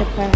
after.